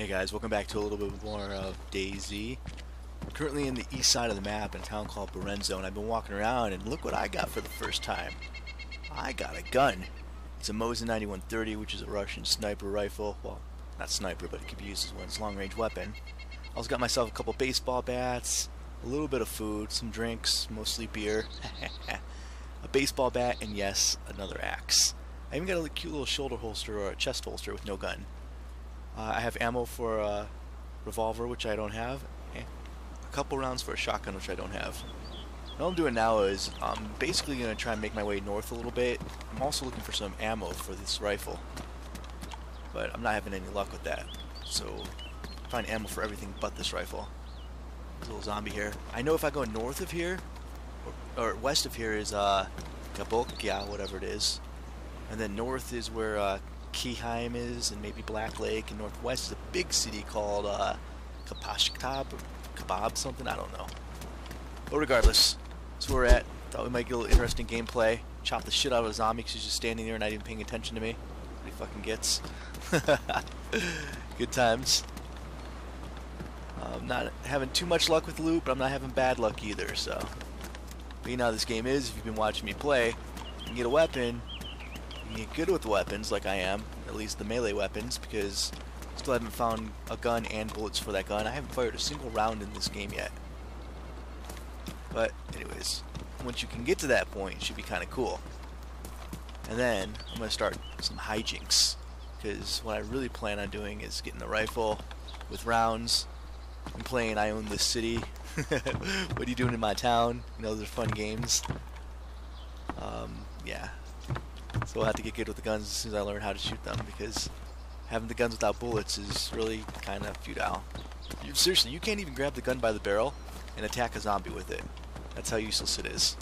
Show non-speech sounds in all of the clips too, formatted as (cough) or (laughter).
Hey guys, welcome back to a little bit more of DayZ. I'm currently in the east side of the map in a town called Borenzo, and I've been walking around, and look what I got for the first time. I got a gun. It's a Mosin 9130, which is a Russian sniper rifle. Well, not sniper, but it can be used as one. one's long-range weapon. I also got myself a couple baseball bats, a little bit of food, some drinks, mostly beer, (laughs) a baseball bat, and yes, another axe. I even got a cute little shoulder holster or a chest holster with no gun. Uh, I have ammo for a revolver, which I don't have, a couple rounds for a shotgun, which I don't have. What I'm doing now is I'm basically going to try and make my way north a little bit. I'm also looking for some ammo for this rifle, but I'm not having any luck with that. So find ammo for everything but this rifle. There's a little zombie here. I know if I go north of here, or, or west of here is uh, Kabokya, whatever it is. And then north is where uh, Keyheim is, and maybe Black Lake, and northwest is a big city called uh, Kapashktab, Kebab something, I don't know. But regardless, that's where we're at. Thought we might get a little interesting gameplay. Chop the shit out of a zombie because he's just standing there and not even paying attention to me. He fucking gets. (laughs) Good times. I'm not having too much luck with loot, but I'm not having bad luck either, so. Know how this game is, if you've been watching me play, you can get a weapon, get good with weapons like I am, at least the melee weapons, because I still haven't found a gun and bullets for that gun. I haven't fired a single round in this game yet. But anyways, once you can get to that point, it should be kind of cool. And then I'm going to start some hijinks. Because what I really plan on doing is getting the rifle with rounds and playing I Own This City. (laughs) what are you doing in my town? You know, those are fun games. Um, yeah. So we'll have to get good with the guns as soon as I learn how to shoot them because having the guns without bullets is really kind of futile. You, seriously, you can't even grab the gun by the barrel and attack a zombie with it. That's how useless it is.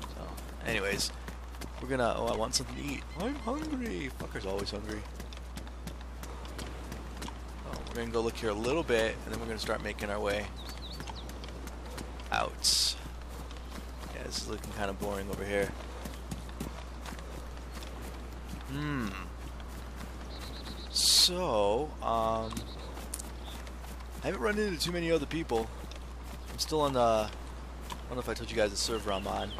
So, anyways, we're gonna. Oh, I want something to eat. I'm hungry. Fucker's always hungry. Oh, we're gonna go look here a little bit, and then we're gonna start making our way out. Yeah, this is looking kind of boring over here. Hmm. So, um, I haven't run into too many other people. I'm still on the. I don't know if I told you guys the server I'm on.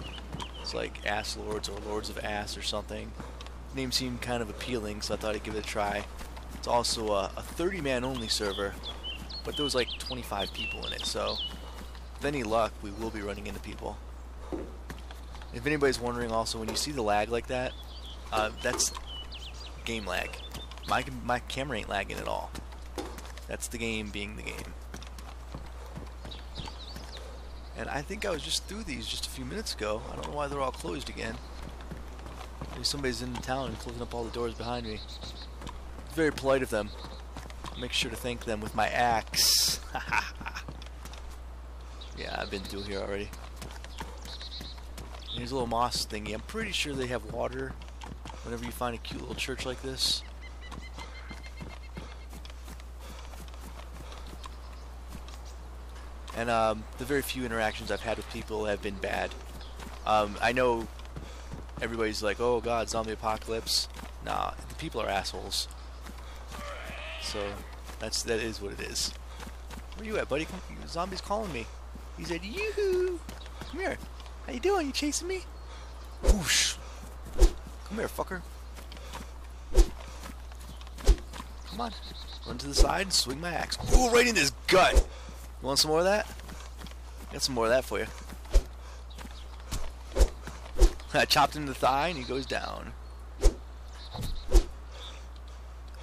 It's like Ass Lords or Lords of Ass or something. The name seemed kind of appealing, so I thought I'd give it a try. It's also a, a 30 man only server, but there was like 25 people in it, so with any luck, we will be running into people. If anybody's wondering also, when you see the lag like that, uh, that's game lag. My, my camera ain't lagging at all. That's the game being the game. And I think I was just through these just a few minutes ago. I don't know why they're all closed again. Maybe somebody's in town and closing up all the doors behind me. Very polite of them. I'll make sure to thank them with my axe. (laughs) yeah, I've been through here already. Here's a little moss thingy. I'm pretty sure they have water whenever you find a cute little church like this. And um, the very few interactions I've had with people have been bad. Um, I know everybody's like, oh god, zombie apocalypse. Nah, the people are assholes. So that's that is what it is. Where you at, buddy? Come, zombie's calling me. He said, yoo Come here. How you doing? You chasing me? Whoosh. Come here, fucker. Come on. Run to the side swing my axe. Ooh, right in his gut. You want some more of that? Got some more of that for you. (laughs) I chopped him in the thigh and he goes down.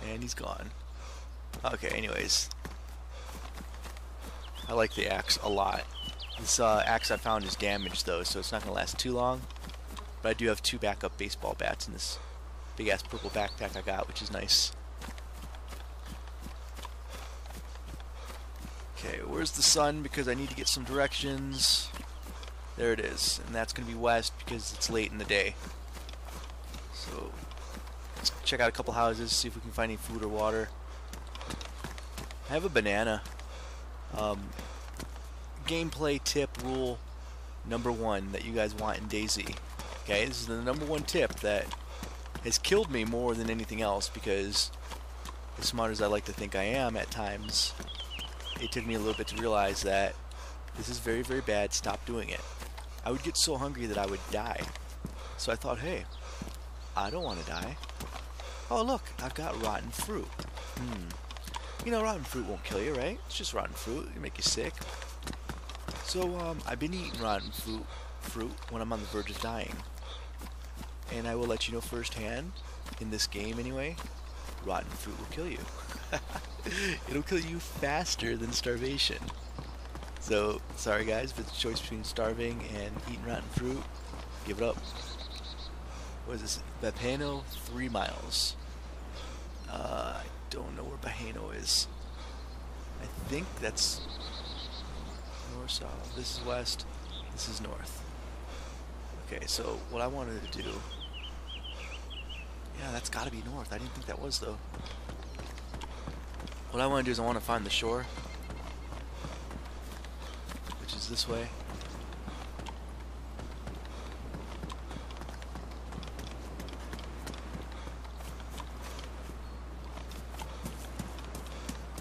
And he's gone. Okay, anyways. I like the axe a lot. This uh, axe I found is damaged though, so it's not going to last too long. But I do have two backup baseball bats in this big ass purple backpack I got, which is nice. Okay, where's the sun? Because I need to get some directions. There it is. And that's going to be west because it's late in the day. So, let's check out a couple houses, see if we can find any food or water. I have a banana. Um, gameplay tip rule number one that you guys want in DayZ. Okay, this is the number one tip that has killed me more than anything else because as smart as I like to think I am at times, it took me a little bit to realize that this is very, very bad. Stop doing it. I would get so hungry that I would die. So I thought, hey, I don't want to die. Oh, look, I've got rotten fruit. Hmm. You know, rotten fruit won't kill you, right? It's just rotten fruit. It'll make you sick. So, um, I've been eating rotten fruit, fruit when I'm on the verge of dying. And I will let you know firsthand, in this game anyway, rotten fruit will kill you. (laughs) It'll kill you faster than starvation. So, sorry guys, but the choice between starving and eating rotten fruit, give it up. What is this? Bapano, three miles. Uh, I don't know where Bahano is. I think that's north, south. This is west. This is north. Okay, so what I wanted to do... Yeah, that's got to be north. I didn't think that was, though. What I want to do is I want to find the shore. Which is this way.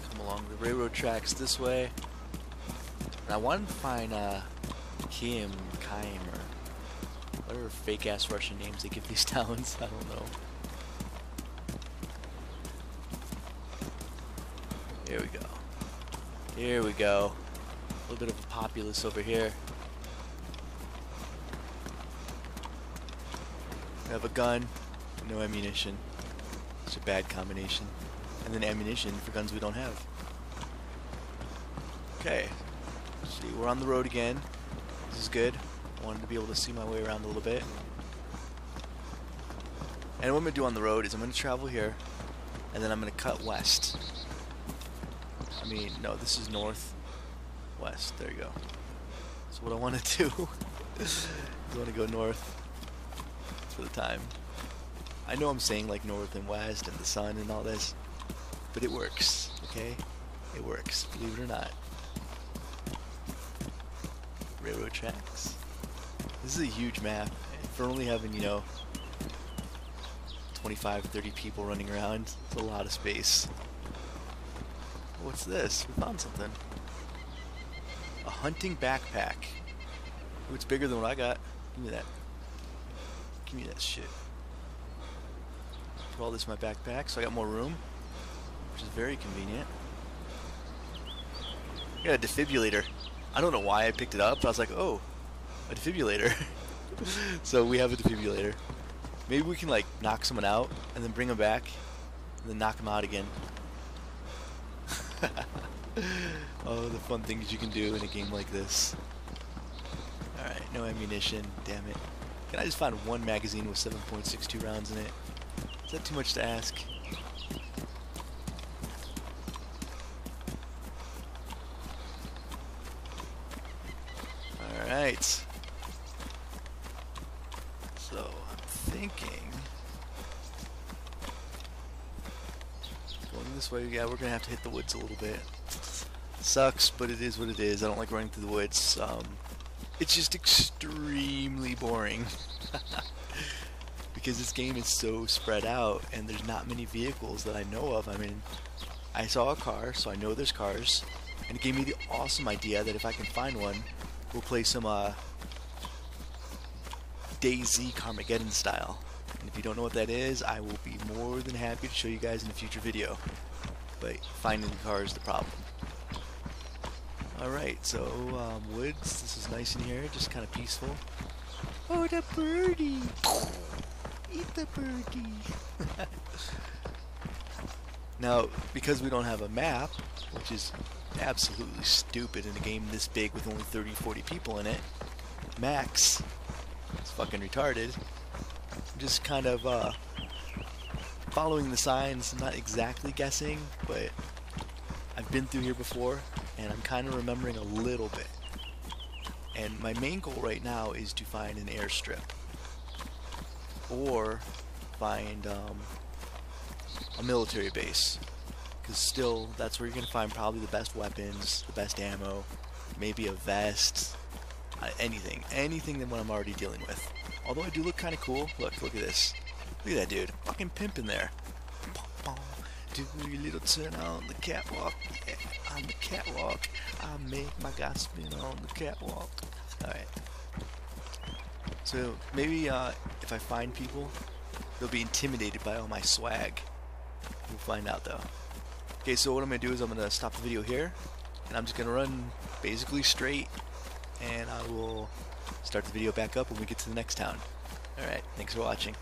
Come along the railroad tracks this way. And I wanted to find uh, Kim, Kaim, or whatever fake ass Russian names they give these (laughs) towns. I don't know. Here we go. Here we go. A little bit of a populace over here. I have a gun, no ammunition. It's a bad combination. And then ammunition for guns we don't have. Okay. See, we're on the road again. This is good. I wanted to be able to see my way around a little bit. And what I'm going to do on the road is I'm going to travel here, and then I'm going to cut west. I mean, no, this is north, west. There you go. So what I want to (laughs) do I want to go north for the time. I know I'm saying like north and west and the sun and all this, but it works, okay? It works, believe it or not. Railroad tracks. This is a huge map. For only having, you know, 25, 30 people running around, it's a lot of space. What's this? We found something. A hunting backpack. Ooh, it's bigger than what I got. Give me that. Give me that shit. Put all this in my backpack so I got more room, which is very convenient. I got a defibrillator. I don't know why I picked it up. I was like, oh, a defibrillator. (laughs) so we have a defibrillator. Maybe we can like knock someone out and then bring them back and then knock them out again. (laughs) oh, the fun things you can do in a game like this. Alright, no ammunition. Damn it. Can I just find one magazine with 7.62 rounds in it? Is that too much to ask? Alright. So, I'm thinking... Going this way, yeah, we're gonna have to hit the woods a little bit. Sucks, but it is what it is. I don't like running through the woods. Um, it's just extremely boring. (laughs) because this game is so spread out and there's not many vehicles that I know of. I mean, I saw a car, so I know there's cars. And it gave me the awesome idea that if I can find one, we'll play some uh, DayZ Carmageddon style. And if you don't know what that is, I will be more than happy to show you guys in a future video. But finding the car is the problem. Alright, so um, woods, this is nice in here, just kind of peaceful. Oh, the birdie! Eat the birdie! (laughs) now, because we don't have a map, which is absolutely stupid in a game this big with only 30, 40 people in it, max, it's fucking retarded, just kind of uh, following the signs, not exactly guessing, but I've been through here before, and I'm kind of remembering a little bit. And my main goal right now is to find an airstrip. Or find um, a military base. Because still, that's where you're going to find probably the best weapons, the best ammo, maybe a vest, uh, anything. Anything than what I'm already dealing with. Although I do look kind of cool. Look, look at this. Look at that dude. Fucking pimp in there. Do your little turn on the catwalk. Yeah, on the catwalk. I make my guy spin on the catwalk. Alright. So maybe uh, if I find people, they'll be intimidated by all my swag. We'll find out though. Okay, so what I'm to do is I'm to stop the video here. And I'm just to run basically straight. And I will start the video back up when we get to the next town. Alright, thanks for watching.